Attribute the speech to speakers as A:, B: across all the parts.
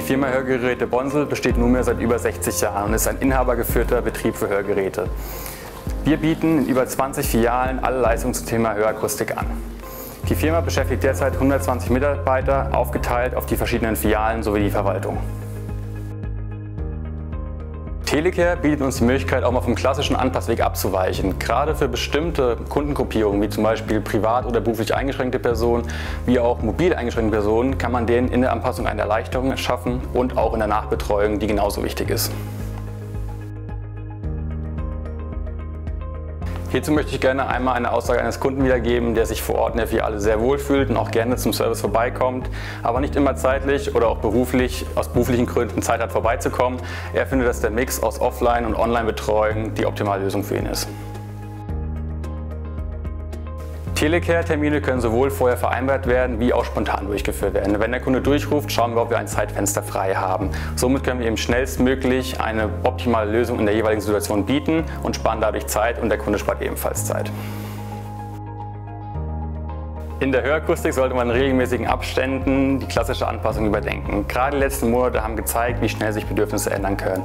A: Firma Hörgeräte Bonsel besteht nunmehr seit über 60 Jahren und ist ein inhabergeführter Betrieb für Hörgeräte. Wir bieten in über 20 Filialen alle Leistungen zum Thema Hörakustik an. Die Firma beschäftigt derzeit 120 Mitarbeiter, aufgeteilt auf die verschiedenen Filialen sowie die Verwaltung. Telecare bietet uns die Möglichkeit, auch mal vom klassischen Anpassweg abzuweichen. Gerade für bestimmte Kundengruppierungen, wie zum Beispiel privat oder beruflich eingeschränkte Personen, wie auch mobil eingeschränkte Personen, kann man denen in der Anpassung eine Erleichterung schaffen und auch in der Nachbetreuung, die genauso wichtig ist. Hierzu möchte ich gerne einmal eine Aussage eines Kunden wiedergeben, der sich vor Ort in der Filiale sehr wohl fühlt und auch gerne zum Service vorbeikommt, aber nicht immer zeitlich oder auch beruflich aus beruflichen Gründen Zeit hat vorbeizukommen. Er findet, dass der Mix aus Offline- und Online-Betreuung die optimale Lösung für ihn ist. Telecare-Termine können sowohl vorher vereinbart werden, wie auch spontan durchgeführt werden. Wenn der Kunde durchruft, schauen wir, ob wir ein Zeitfenster frei haben. Somit können wir ihm schnellstmöglich eine optimale Lösung in der jeweiligen Situation bieten und sparen dadurch Zeit und der Kunde spart ebenfalls Zeit. In der Hörakustik sollte man in regelmäßigen Abständen die klassische Anpassung überdenken. Gerade die letzten Monate haben gezeigt, wie schnell sich Bedürfnisse ändern können.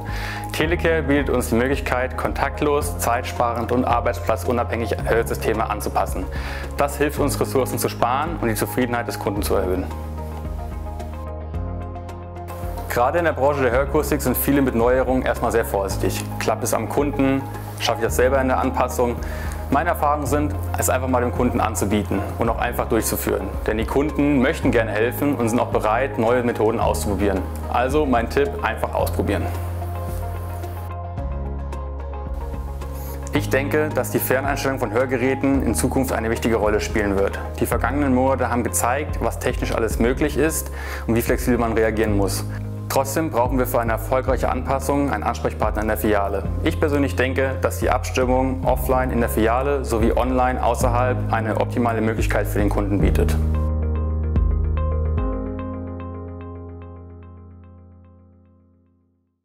A: Telecare bietet uns die Möglichkeit, kontaktlos, zeitsparend und arbeitsplatzunabhängig Hörsysteme anzupassen. Das hilft uns, Ressourcen zu sparen und die Zufriedenheit des Kunden zu erhöhen. Gerade in der Branche der Hörakustik sind viele mit Neuerungen erstmal sehr vorsichtig. Klappt es am Kunden? Schaffe ich das selber in der Anpassung? Meine Erfahrungen sind, es einfach mal dem Kunden anzubieten und auch einfach durchzuführen. Denn die Kunden möchten gerne helfen und sind auch bereit, neue Methoden auszuprobieren. Also mein Tipp, einfach ausprobieren. Ich denke, dass die Ferneinstellung von Hörgeräten in Zukunft eine wichtige Rolle spielen wird. Die vergangenen Monate haben gezeigt, was technisch alles möglich ist und wie flexibel man reagieren muss. Trotzdem brauchen wir für eine erfolgreiche Anpassung einen Ansprechpartner in der Filiale. Ich persönlich denke, dass die Abstimmung offline in der Filiale sowie online außerhalb eine optimale Möglichkeit für den Kunden bietet.